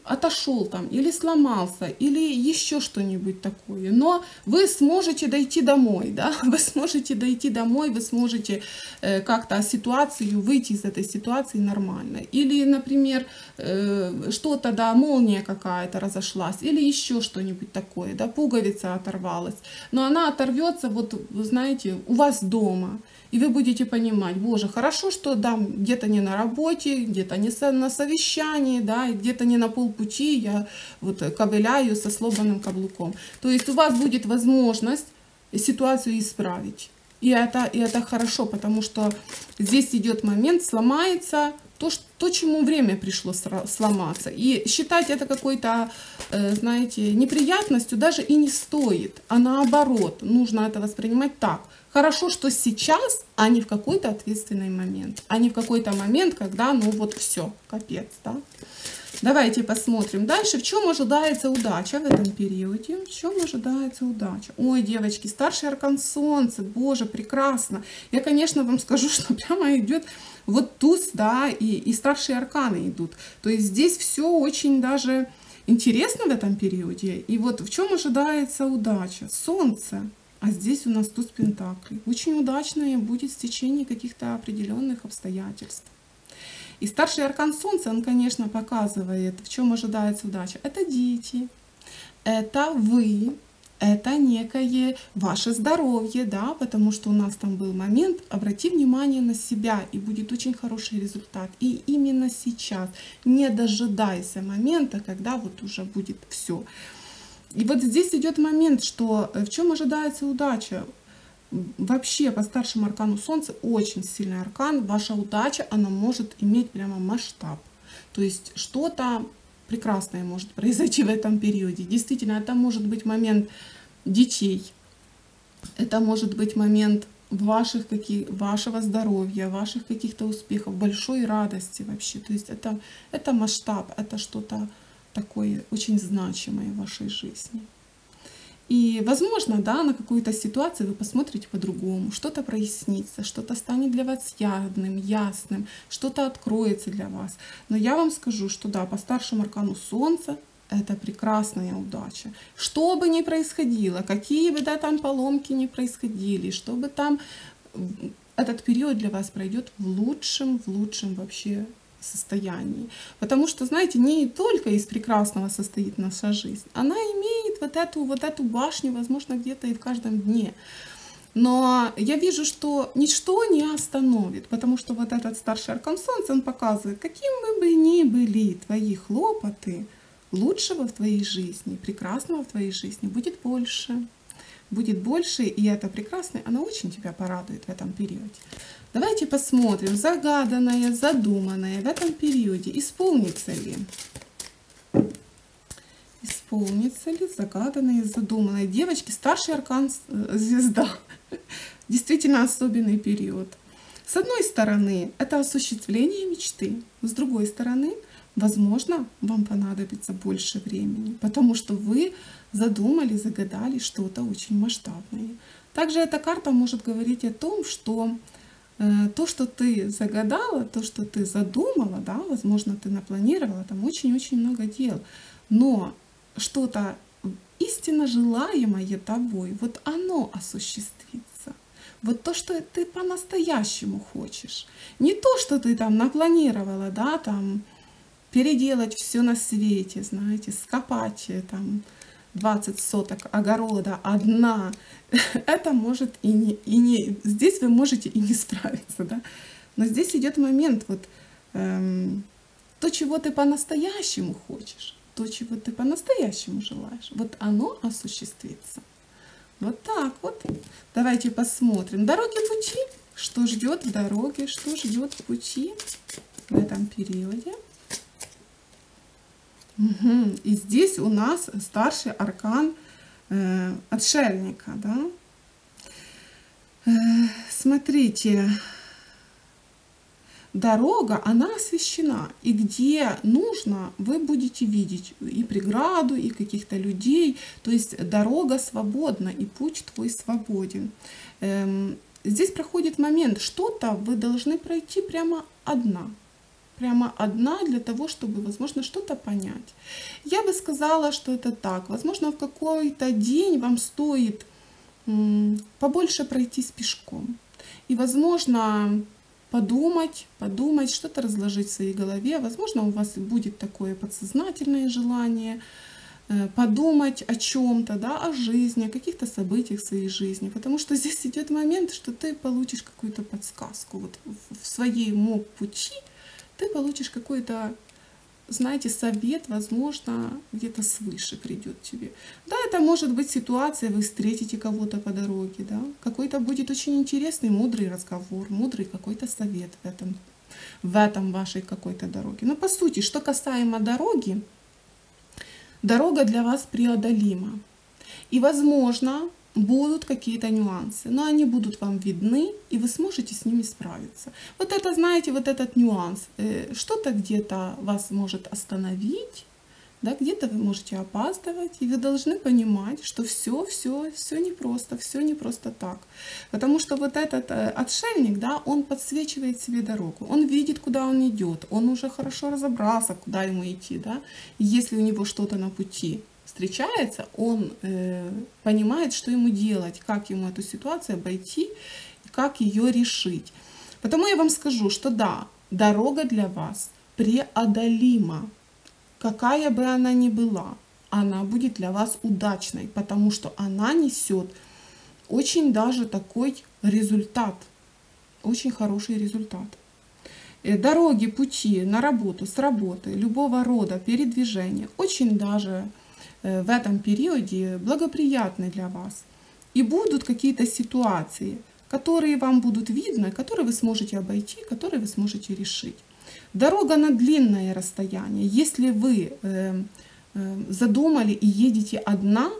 отошел там или сломался или еще что-нибудь такое. Но вы сможете дойти домой да? Вы сможете дойти домой вы сможете э, как-то ситуацию выйти из этой ситуации нормально. Или например э, что-то да молния какая-то разошлась или еще что-нибудь такое да пуговица оторвалась. Но она оторвется вот вы знаете у вас дома и вы будете понимать, боже, хорошо, что да, где-то не на работе, где-то не на совещании, да, где-то не на полпути я вот ковыляю со сломанным каблуком. То есть у вас будет возможность ситуацию исправить. И это, и это хорошо, потому что здесь идет момент, сломается то, что, то, чему время пришло сломаться. И считать это какой-то, э, знаете, неприятностью даже и не стоит. А наоборот, нужно это воспринимать так – Хорошо, что сейчас, а не в какой-то ответственный момент, а не в какой-то момент, когда, ну вот все, капец, да. Давайте посмотрим дальше, в чем ожидается удача в этом периоде. В чем ожидается удача? Ой, девочки, старший аркан солнца, боже, прекрасно. Я, конечно, вам скажу, что прямо идет вот туз, да, и, и старшие арканы идут. То есть здесь все очень даже интересно в этом периоде. И вот в чем ожидается удача? Солнце. А здесь у нас туз пентаклей. Очень удачное будет стечение каких-то определенных обстоятельств. И старший аркан Солнца, он, конечно, показывает, в чем ожидается удача. Это дети, это вы, это некое ваше здоровье, да, потому что у нас там был момент, обрати внимание на себя, и будет очень хороший результат. И именно сейчас, не дожидайся момента, когда вот уже будет все. И вот здесь идет момент, что э, в чем ожидается удача. Вообще по старшему аркану Солнца очень сильный аркан. Ваша удача, она может иметь прямо масштаб. То есть что-то прекрасное может произойти в этом периоде. Действительно, это может быть момент детей. Это может быть момент ваших каких, вашего здоровья, ваших каких-то успехов, большой радости вообще. То есть это, это масштаб, это что-то такое очень значимое в вашей жизни. И, возможно, да, на какую-то ситуацию вы посмотрите по-другому, что-то прояснится, что-то станет для вас явным, ясным, что-то откроется для вас. Но я вам скажу, что да, по старшему аркану Солнца это прекрасная удача. Что бы ни происходило, какие бы да, там поломки ни происходили, чтобы там этот период для вас пройдет в лучшем, в лучшем вообще состоянии. Потому что, знаете, не только из прекрасного состоит наша жизнь. Она имеет вот эту, вот эту башню, возможно, где-то и в каждом дне. Но я вижу, что ничто не остановит, потому что вот этот старший аркан солнца, он показывает, каким бы ни были твои хлопоты, лучшего в твоей жизни, прекрасного в твоей жизни будет больше. Будет больше, и это прекрасно, оно очень тебя порадует в этом периоде. Давайте посмотрим, загаданное, задуманное в этом периоде исполнится ли? Исполнится ли загаданное, задуманное? Девочки, старший аркан э, звезда. Действительно особенный период. С одной стороны, это осуществление мечты. С другой стороны, возможно, вам понадобится больше времени, потому что вы задумали, загадали что-то очень масштабное. Также эта карта может говорить о том, что то, что ты загадала, то, что ты задумала, да, возможно, ты напланировала, там очень-очень много дел, но что-то истинно желаемое тобой, вот оно осуществится. Вот то, что ты по-настоящему хочешь. Не то, что ты там напланировала, да, там переделать все на свете, знаете, скопать э, там 20 соток огорода одна, это может и не, и не... Здесь вы можете и не справиться, да? Но здесь идет момент, вот эм, то, чего ты по-настоящему хочешь, то, чего ты по-настоящему желаешь, вот оно осуществится. Вот так вот. Давайте посмотрим. Дороги пути. Что ждет в дороге, что ждет в пути в этом периоде. Угу. И здесь у нас старший аркан э, отшельника. Да? Э, смотрите, дорога, она освещена. И где нужно, вы будете видеть и преграду, и каких-то людей. То есть дорога свободна, и путь твой свободен. Эм, здесь проходит момент, что-то вы должны пройти прямо одна. Прямо одна для того, чтобы, возможно, что-то понять. Я бы сказала, что это так. Возможно, в какой-то день вам стоит побольше пройтись пешком. И, возможно, подумать, подумать, что-то разложить в своей голове. Возможно, у вас будет такое подсознательное желание э, подумать о чем-то, да, о жизни, о каких-то событиях в своей жизни. Потому что здесь идет момент, что ты получишь какую-то подсказку. Вот в своей мог пути ты получишь какой-то знаете, совет, возможно, где-то свыше придет тебе. Да, это может быть ситуация, вы встретите кого-то по дороге, да, какой-то будет очень интересный, мудрый разговор, мудрый какой-то совет в этом, в этом вашей какой-то дороге. Но по сути, что касаемо дороги, дорога для вас преодолима. И, возможно, будут какие-то нюансы, но они будут вам видны, и вы сможете с ними справиться. Вот это, знаете, вот этот нюанс, э, что-то где-то вас может остановить, да, где-то вы можете опаздывать, и вы должны понимать, что все, все, все непросто, все не просто так. Потому что вот этот э, отшельник, да, он подсвечивает себе дорогу, он видит, куда он идет, он уже хорошо разобрался, куда ему идти, да, если у него что-то на пути, встречается, он э, понимает, что ему делать, как ему эту ситуацию обойти, как ее решить. Потому я вам скажу, что да, дорога для вас преодолима. Какая бы она ни была, она будет для вас удачной, потому что она несет очень даже такой результат, очень хороший результат. Э, дороги, пути на работу, с работы, любого рода передвижения очень даже в этом периоде благоприятны для вас. И будут какие-то ситуации, которые вам будут видны, которые вы сможете обойти, которые вы сможете решить. Дорога на длинное расстояние. Если вы э, э, задумали и едете одна,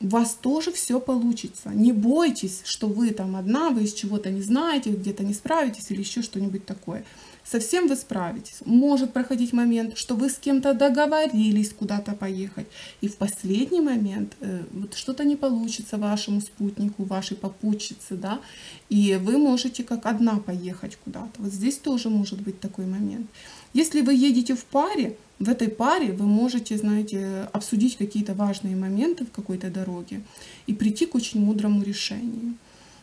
у вас тоже все получится. Не бойтесь, что вы там одна, вы из чего-то не знаете, где-то не справитесь или еще что-нибудь такое совсем вы справитесь. Может проходить момент, что вы с кем-то договорились куда-то поехать, и в последний момент э, вот что-то не получится вашему спутнику, вашей попутчице, да, и вы можете как одна поехать куда-то. Вот здесь тоже может быть такой момент. Если вы едете в паре, в этой паре вы можете, знаете, обсудить какие-то важные моменты в какой-то дороге и прийти к очень мудрому решению.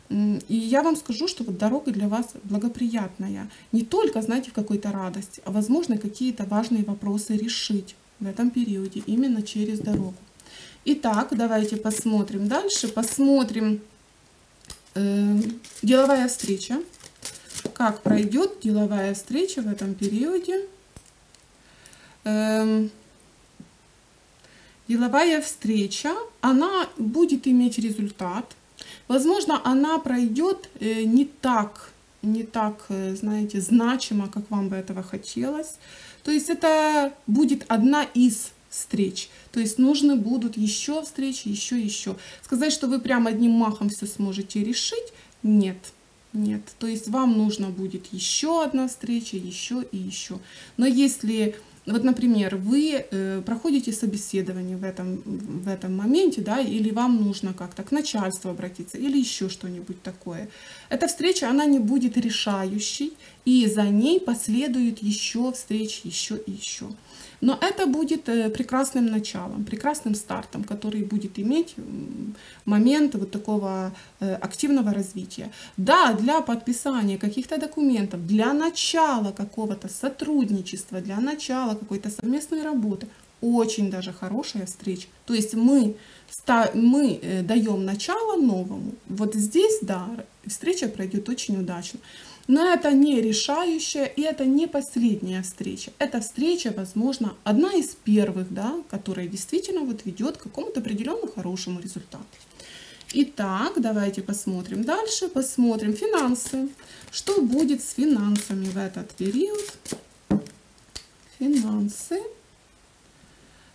И я вам скажу, что вот дорога для вас благоприятная. Не только, знаете, в какой-то радости, а возможно какие-то важные вопросы решить в этом периоде именно через дорогу. Итак, давайте посмотрим дальше. Посмотрим э, деловая встреча. Как пройдет деловая встреча в этом периоде. Э, деловая встреча, она будет иметь результат Возможно, она пройдет э, не так, не так, э, знаете, значимо, как вам бы этого хотелось. То есть это будет одна из встреч. То есть нужны будут еще встречи, еще, еще. Сказать, что вы прям одним махом все сможете решить, нет. Нет, то есть вам нужно будет еще одна встреча, еще и еще. Но если вот, например, вы э, проходите собеседование в этом, в этом моменте, да, или вам нужно как-то к начальству обратиться, или еще что-нибудь такое. Эта встреча, она не будет решающей, и за ней последуют еще встречи, еще и еще. Но это будет э, прекрасным началом, прекрасным стартом, который будет иметь момент вот такого э, активного развития. Да, для подписания каких-то документов, для начала какого-то сотрудничества, для начала какой-то совместной работы, очень даже хорошая встреча. То есть мы, мы э, даем начало новому. Вот здесь, да, встреча пройдет очень удачно. Но это не решающая и это не последняя встреча. Эта встреча, возможно, одна из первых, да, которая действительно вот ведет к какому-то определенному хорошему результату. Итак, давайте посмотрим дальше. Посмотрим финансы. Что будет с финансами в этот период? Финансы.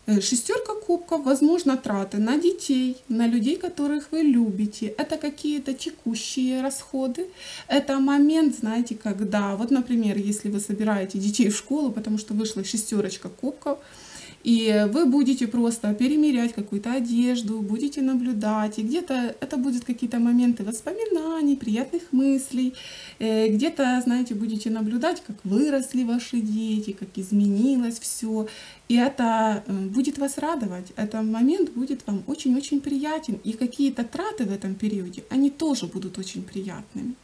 Шестерка кубков, возможно, траты на детей, на людей, которых вы любите. Это какие-то текущие расходы. Это момент, знаете, когда, вот, например, если вы собираете детей в школу, потому что вышла шестерочка кубков, И вы будете просто перемерять какую-то одежду, будете наблюдать, и где-то это будут какие-то моменты воспоминаний, приятных мыслей, э, где-то, знаете, будете наблюдать, как выросли ваши дети, как изменилось все, и это э, будет вас радовать, этот момент будет вам очень-очень приятен, и какие-то траты в этом периоде, они тоже будут очень приятными.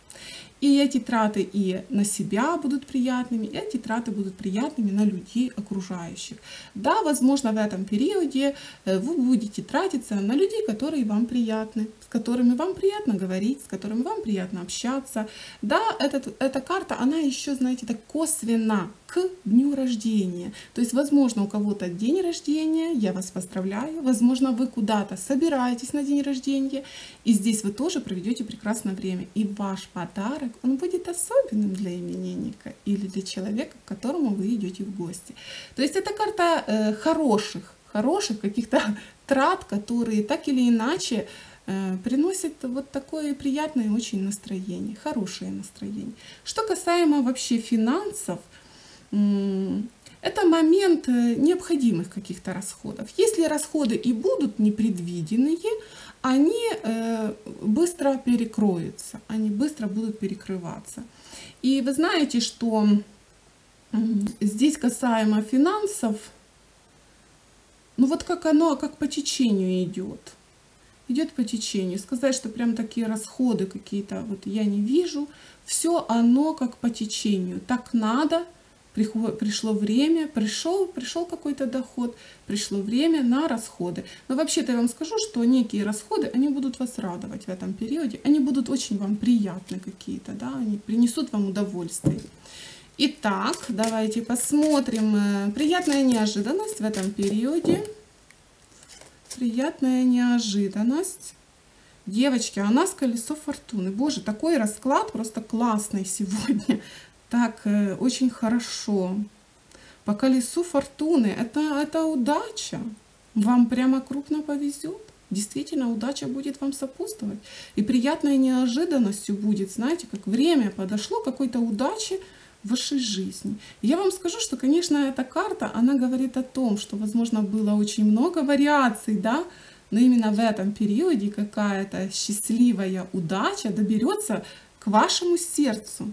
И эти траты и на себя будут приятными, и эти траты будут приятными на людей окружающих. Да, возможно, в этом периоде э, вы будете тратиться на людей, которые вам приятны, с которыми вам приятно говорить, с которыми вам приятно общаться. Да, этот, эта карта, она еще, знаете, так косвенно к дню рождения. То есть, возможно, у кого-то день рождения, я вас поздравляю, возможно, вы куда-то собираетесь на день рождения, и здесь вы тоже проведете прекрасное время. И ваш подарок, он будет особенным для именинника или для человека, к которому вы идете в гости. То есть, это карта э, хороших, хороших каких-то трат, которые так или иначе э, приносит вот такое приятное очень настроение, хорошее настроение. Что касаемо вообще финансов, это момент э, необходимых каких-то расходов. Если расходы и будут непредвиденные, они э, быстро перекроются, они быстро будут перекрываться. И вы знаете, что здесь касаемо финансов, ну вот как оно, как по течению идет. Идет по течению. Сказать, что прям такие расходы какие-то вот я не вижу. Все оно как по течению. Так надо, пришло время, пришел, пришел какой-то доход, пришло время на расходы. Но вообще-то я вам скажу, что некие расходы, они будут вас радовать в этом периоде, они будут очень вам приятны какие-то, да, они принесут вам удовольствие. Итак, давайте посмотрим. Э, приятная неожиданность в этом периоде. Приятная неожиданность. Девочки, а у нас колесо фортуны. Боже, такой расклад просто классный сегодня так э, очень хорошо. По колесу фортуны это, это удача. Вам прямо крупно повезет. Действительно, удача будет вам сопутствовать. И приятной неожиданностью будет, знаете, как время подошло какой-то удачи в вашей жизни. Я вам скажу, что, конечно, эта карта, она говорит о том, что, возможно, было очень много вариаций, да, но именно в этом периоде какая-то счастливая удача доберется к вашему сердцу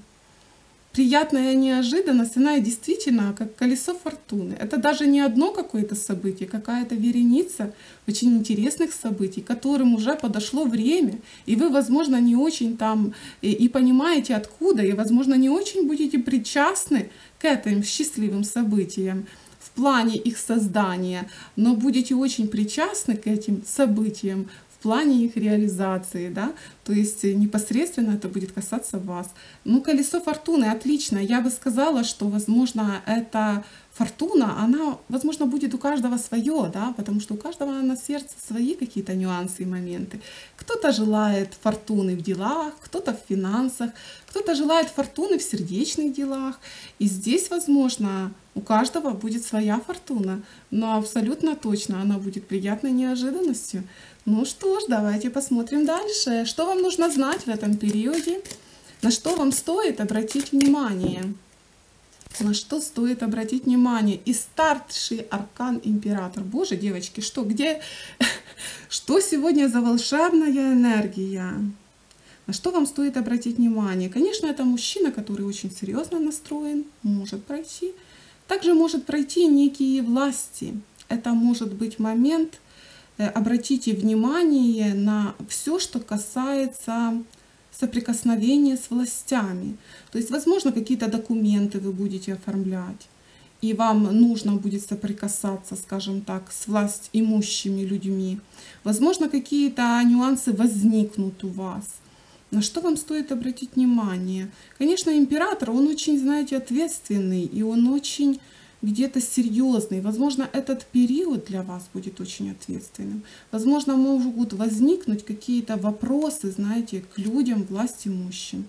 приятная неожиданность, она действительно как колесо фортуны. Это даже не одно какое-то событие, какая-то вереница очень интересных событий, которым уже подошло время, и вы, возможно, не очень там и, и понимаете откуда, и, возможно, не очень будете причастны к этим счастливым событиям в плане их создания, но будете очень причастны к этим событиям в плане их реализации, да, то есть э, непосредственно это будет касаться вас. Ну, колесо фортуны отлично. Я бы сказала, что, возможно, это фортуна, она, возможно, будет у каждого свое, да, потому что у каждого на сердце свои какие-то нюансы и моменты. Кто-то желает фортуны в делах, кто-то в финансах, кто-то желает фортуны в сердечных делах. И здесь, возможно, у каждого будет своя фортуна, но абсолютно точно она будет приятной неожиданностью. Ну что ж, давайте посмотрим дальше. Что вам нужно знать в этом периоде? На что вам стоит обратить внимание? На что стоит обратить внимание? И старший аркан император. Боже, девочки, что, где, что сегодня за волшебная энергия? На что вам стоит обратить внимание? Конечно, это мужчина, который очень серьезно настроен, может пройти. Также может пройти некие власти. Это может быть момент, обратите внимание на все, что касается соприкосновения с властями. То есть, возможно, какие-то документы вы будете оформлять, и вам нужно будет соприкасаться, скажем так, с власть имущими людьми. Возможно, какие-то нюансы возникнут у вас. На что вам стоит обратить внимание? Конечно, император, он очень, знаете, ответственный, и он очень где-то серьезный. Возможно, этот период для вас будет очень ответственным. Возможно, могут возникнуть какие-то вопросы, знаете, к людям, власть имущим.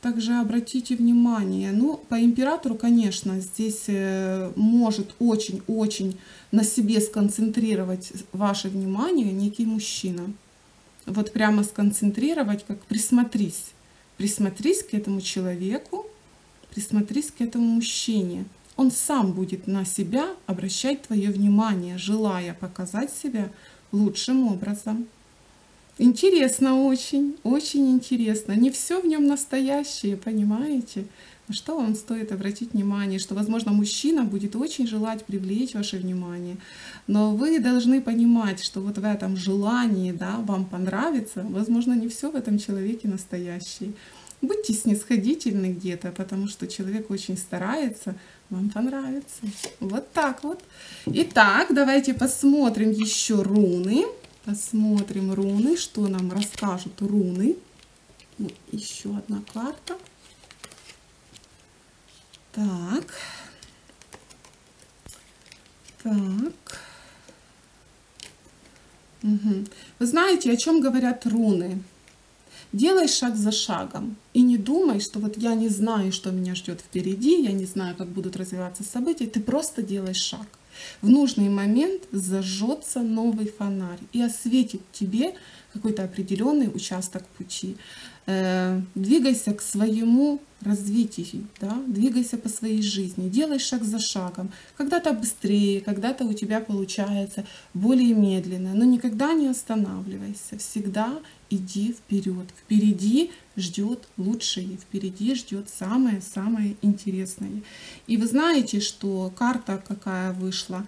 Также обратите внимание, ну, по императору, конечно, здесь э, может очень-очень на себе сконцентрировать ваше внимание некий мужчина. Вот прямо сконцентрировать, как присмотрись. Присмотрись к этому человеку, присмотрись к этому мужчине Он сам будет на себя обращать твое внимание, желая показать себя лучшим образом. Интересно очень, очень интересно. Не все в нем настоящее, понимаете? На что вам стоит обратить внимание, что, возможно, мужчина будет очень желать привлечь ваше внимание, но вы должны понимать, что вот в этом желании, да, вам понравится, возможно, не все в этом человеке настоящее. Будьте снисходительны где-то, потому что человек очень старается, вам понравится. Вот так вот. Итак, давайте посмотрим еще руны. Посмотрим руны, что нам расскажут руны. Вот еще одна карта. Так. Так. Угу. Вы знаете, о чем говорят руны? Делай шаг за шагом и не думай, что вот я не знаю, что меня ждет впереди, я не знаю, как будут развиваться события. Ты просто делай шаг. В нужный момент зажжется новый фонарь и осветит тебе какой-то определенный участок пути. Э, двигайся к своему развитию, да? двигайся по своей жизни, делай шаг за шагом. Когда-то быстрее, когда-то у тебя получается более медленно, но никогда не останавливайся, всегда иди вперед. Впереди ждет лучшее, впереди ждет самое-самое интересное. И вы знаете, что карта какая вышла?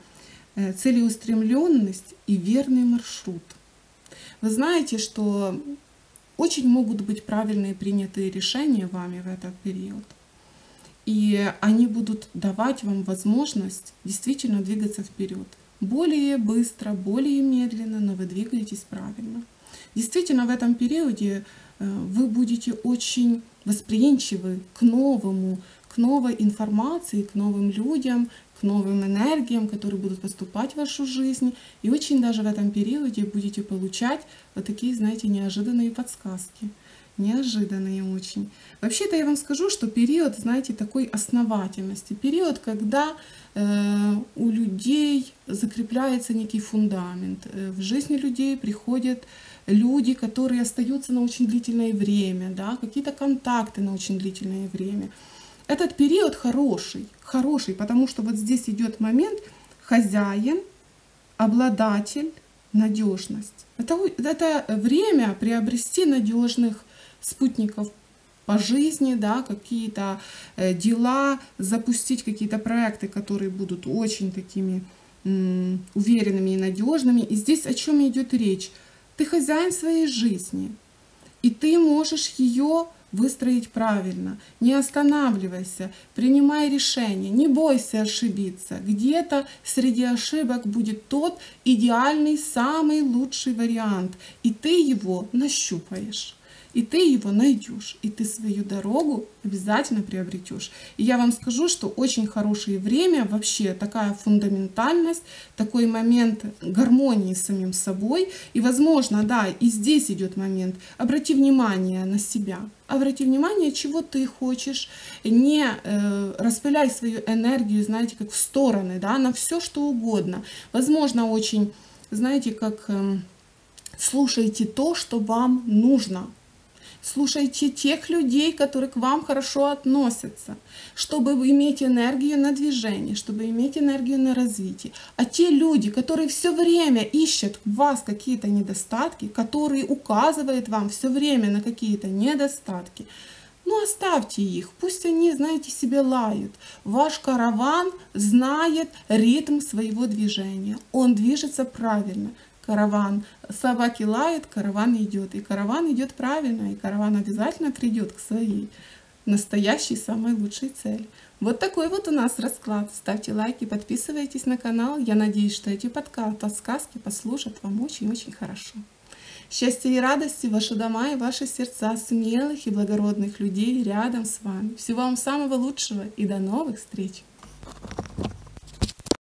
Э, целеустремленность и верный маршрут. Вы знаете, что очень могут быть правильные принятые решения вами в этот период. И они будут давать вам возможность действительно двигаться вперед. Более быстро, более медленно, но вы двигаетесь правильно. Действительно, в этом периоде э, вы будете очень восприимчивы к новому, к новой информации, к новым людям, к новым энергиям, которые будут поступать в вашу жизнь. И очень даже в этом периоде будете получать вот такие, знаете, неожиданные подсказки. Неожиданные очень. Вообще-то я вам скажу, что период, знаете, такой основательности. Период, когда э, у людей закрепляется некий фундамент. Э, в жизни людей приходят люди, которые остаются на очень длительное время, да, какие-то контакты на очень длительное время. Этот период хороший, хороший, потому что вот здесь идет момент хозяин, обладатель, надежность. Это, это время приобрести надежных спутников по жизни, да, какие-то э, дела, запустить какие-то проекты, которые будут очень такими уверенными и надежными. И здесь о чем идет речь? Ты хозяин своей жизни, и ты можешь ее выстроить правильно. Не останавливайся, принимай решение, не бойся ошибиться. Где-то среди ошибок будет тот идеальный, самый лучший вариант, и ты его нащупаешь и ты его найдешь, и ты свою дорогу обязательно приобретешь. И я вам скажу, что очень хорошее время, вообще такая фундаментальность, такой момент гармонии с самим собой. И, возможно, да, и здесь идет момент, обрати внимание на себя, обрати внимание, чего ты хочешь, не э, распыляй свою энергию, знаете, как в стороны, да, на все, что угодно. Возможно, очень, знаете, как... Э, слушайте то, что вам нужно, Слушайте тех людей, которые к вам хорошо относятся, чтобы иметь энергию на движение, чтобы иметь энергию на развитие. А те люди, которые все время ищут в вас какие-то недостатки, которые указывают вам все время на какие-то недостатки, ну оставьте их, пусть они, знаете, себе лают. Ваш караван знает ритм своего движения, он движется правильно караван. Собаки лают, караван идет. И караван идет правильно, и караван обязательно придет к своей настоящей, самой лучшей цели. Вот такой вот у нас расклад. Ставьте лайки, подписывайтесь на канал. Я надеюсь, что эти подсказки послужат вам очень-очень хорошо. Счастья и радости ваши дома и ваши сердца, смелых и благородных людей рядом с вами. Всего вам самого лучшего и до новых встреч!